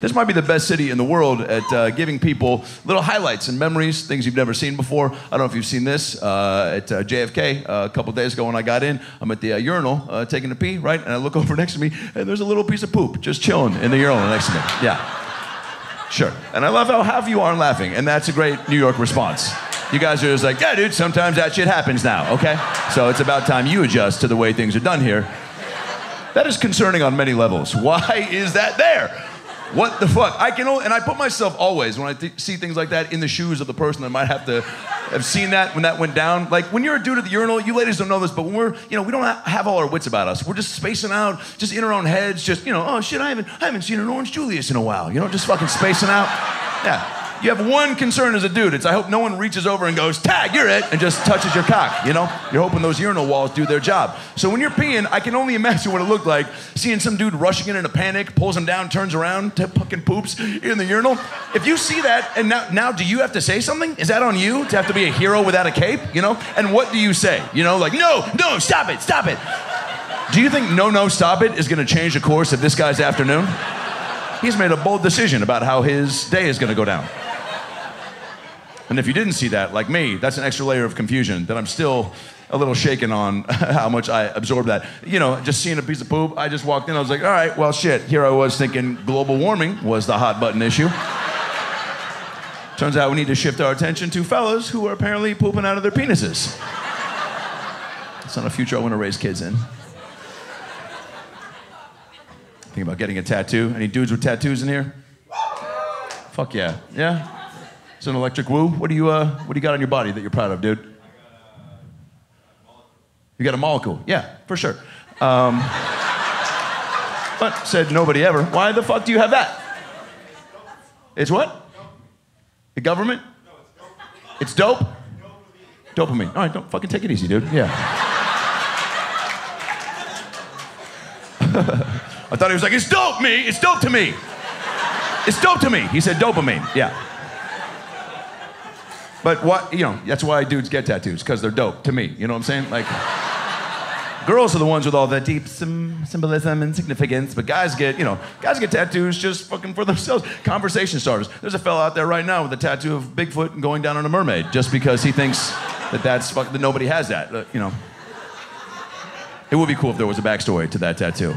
This might be the best city in the world at uh, giving people little highlights and memories, things you've never seen before. I don't know if you've seen this uh, at uh, JFK uh, a couple days ago when I got in. I'm at the uh, urinal uh, taking a pee, right? And I look over next to me, and there's a little piece of poop just chilling in the urinal next to me. Yeah. Sure. And I love how half you aren't laughing, and that's a great New York response. You guys are just like, yeah, dude, sometimes that shit happens now, okay? So it's about time you adjust to the way things are done here. That is concerning on many levels. Why is that there? What the fuck? I can only, and I put myself always when I th- see things like that in the shoes of the person that might have to have seen that when that went down. Like when you're a dude at the urinal, you ladies don't know this, but when we're, you know, we don't ha- have all our wits about us. We're just spacing out, just in our own heads, just, you know, oh shit, I haven't, I haven't seen an Orange Julius in a while. You know, just fucking spacing out. Yeah. You have one concern as a dude. It's I hope no one reaches over and goes, tag, you're it, and just touches your cock. You know? You're hoping those urinal walls do their job. So when you're peeing, I can only imagine what it looked like seeing some dude rushing in in a panic, pulls him down, turns around, t- fucking poops in the urinal. If you see that, and now, now do you have to say something? Is that on you to have to be a hero without a cape? You know? And what do you say? You know, like, no, no, stop it, stop it. Do you think no, no, stop it is gonna change the course of this guy's afternoon? He's made a bold decision about how his day is gonna go down. And if you didn't see that, like me, that's an extra layer of confusion that I'm still a little shaken on how much I absorbed that. You know, just seeing a piece of poop, I just walked in, I was like, all right, well, shit. Here I was thinking global warming was the hot button issue. Turns out we need to shift our attention to fellas who are apparently pooping out of their penises. It's not a future I want to raise kids in. Thinking about getting a tattoo. Any dudes with tattoos in here? Fuck yeah. Yeah? It's an electric woo. What do you uh, what do you got on your body that you're proud of, dude? You got a molecule. Yeah, for sure. Um, but said nobody ever. Why the fuck do you have that? It's what? The government? It's dope. Dopamine. All right, don't fucking take it easy, dude. Yeah. I thought he was like, it's dope, me. It's dope to me. It's dope to me. He said dopamine. Yeah. But what, you know, that's why dudes get tattoos, because they're dope to me. You know what I'm saying? Like, girls are the ones with all that deep sim- symbolism and significance, but guys get, you know, guys get tattoos just fucking for themselves. Conversation starters. There's a fella out there right now with a tattoo of Bigfoot and going down on a mermaid just because he thinks that that's fuck, that nobody has that. You know, it would be cool if there was a backstory to that tattoo.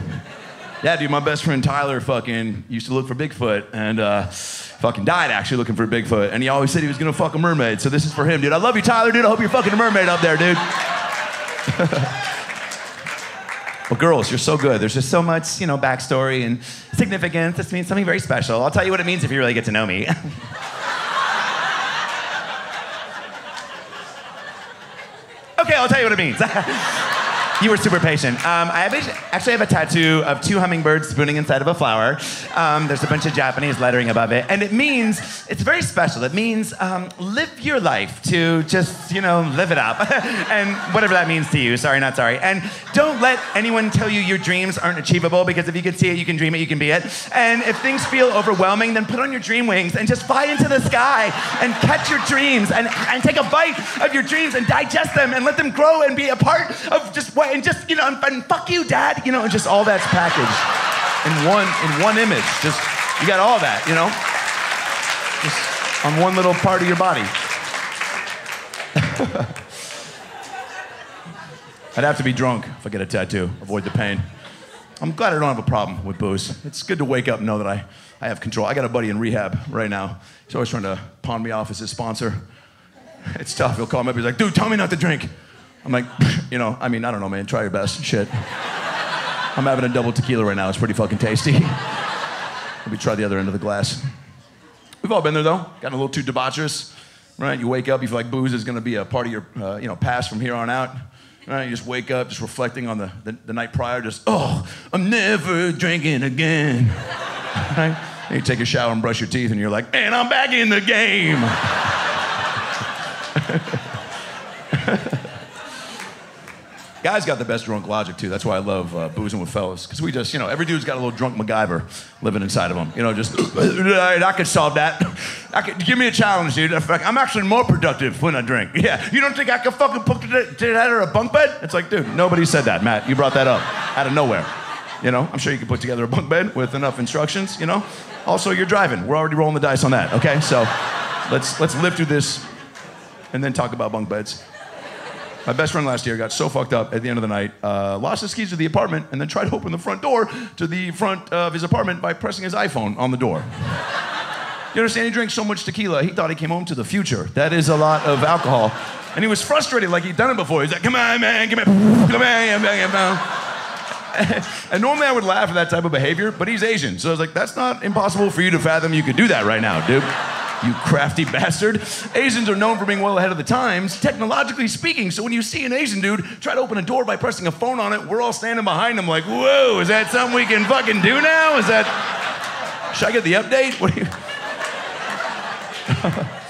Yeah, dude, my best friend Tyler fucking used to look for Bigfoot and uh, fucking died actually looking for Bigfoot. And he always said he was gonna fuck a mermaid. So this is for him, dude. I love you, Tyler, dude. I hope you're fucking a mermaid up there, dude. well, girls, you're so good. There's just so much, you know, backstory and significance. This means something very special. I'll tell you what it means if you really get to know me. okay, I'll tell you what it means. You were super patient. Um, I have a- actually have a tattoo of two hummingbirds spooning inside of a flower. Um, there's a bunch of Japanese lettering above it, and it means it's very special. It means um, live your life to just you know live it up, and whatever that means to you. Sorry, not sorry. And don't let anyone tell you your dreams aren't achievable because if you can see it, you can dream it, you can be it. And if things feel overwhelming, then put on your dream wings and just fly into the sky and catch your dreams and, and take a bite of your dreams and digest them and let them grow and be a part of just what and just you know and, and fuck you, dad. You know, and just all that's packaged in one in one image. Just you got all that, you know, just on one little part of your body. I'd have to be drunk if I get a tattoo. Avoid the pain. I'm glad I don't have a problem with booze. It's good to wake up and know that I, I have control. I got a buddy in rehab right now. He's always trying to pawn me off as his sponsor. It's tough. He'll call me up. He's like, dude, tell me not to drink. I'm like, you know, I mean, I don't know, man. Try your best. Shit. I'm having a double tequila right now. It's pretty fucking tasty. Let me try the other end of the glass. We've all been there, though. Gotten a little too debaucherous, right? You wake up, you feel like booze is going to be a part of your, uh, you know, past from here on out. Right? You just wake up, just reflecting on the, the, the night prior, just, oh, I'm never drinking again. Right? And you take a shower and brush your teeth, and you're like, and I'm back in the game. Guys got the best drunk logic too. That's why I love uh, boozing with fellas. Because we just, you know, every dude's got a little drunk MacGyver living inside of him. You know, just, I could solve that. I could, give me a challenge, dude. I'm actually more productive when I drink. Yeah. You don't think I could fucking put out of a bunk bed? It's like, dude, nobody said that, Matt. You brought that up out of nowhere. You know, I'm sure you can put together a bunk bed with enough instructions, you know? Also, you're driving. We're already rolling the dice on that, okay? So let's, let's live through this and then talk about bunk beds. My best friend last year got so fucked up at the end of the night, uh, lost his keys to the apartment, and then tried to open the front door to the front of his apartment by pressing his iPhone on the door. You understand? He drank so much tequila, he thought he came home to the future. That is a lot of alcohol. And he was frustrated like he'd done it before. He's like, come on, man, come on, come on, come on. and normally I would laugh at that type of behavior, but he's Asian. So I was like, that's not impossible for you to fathom you could do that right now, dude. You crafty bastard. Asians are known for being well ahead of the times, technologically speaking. So when you see an Asian dude try to open a door by pressing a phone on it, we're all standing behind him like, whoa, is that something we can fucking do now? Is that. Should I get the update? What do you.